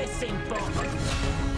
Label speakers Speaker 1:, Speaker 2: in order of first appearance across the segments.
Speaker 1: missing
Speaker 2: book.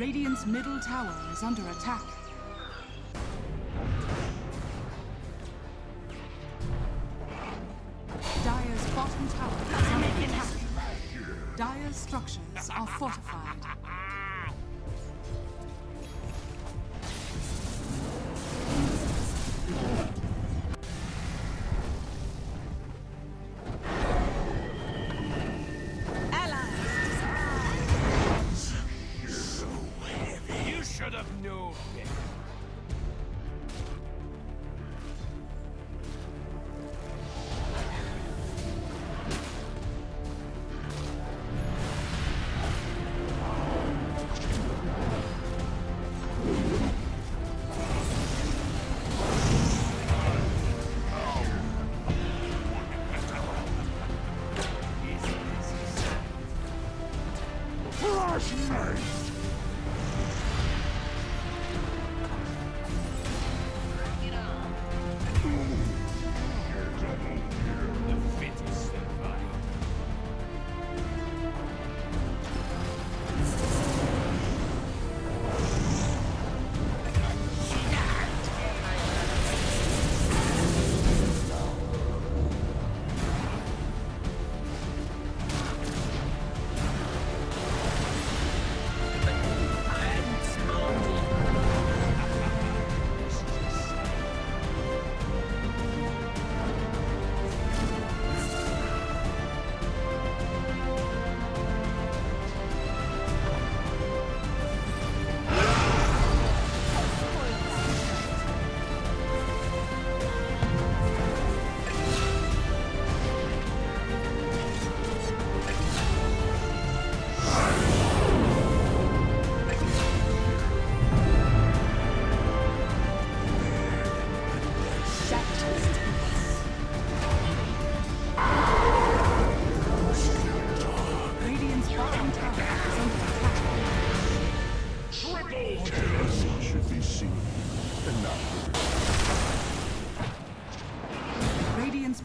Speaker 2: Radiant's middle tower is under attack. Dire's bottom tower is under attack. Dire's structures are fortified.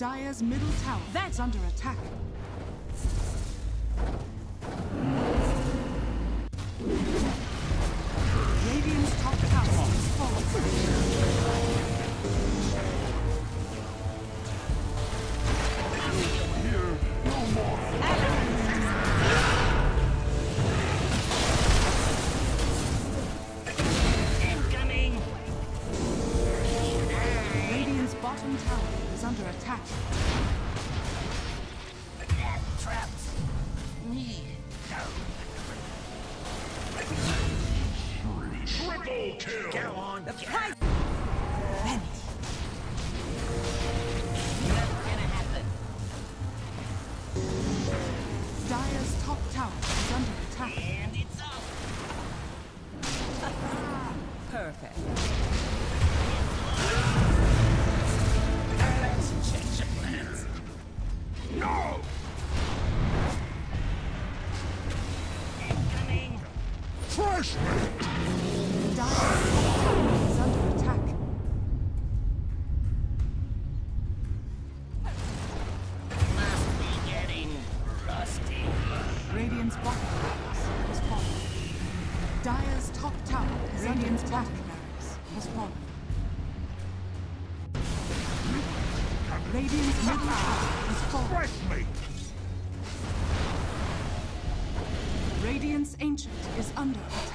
Speaker 2: Dire's middle tower that's under attack. Radiant's top tower is falling. I. under us.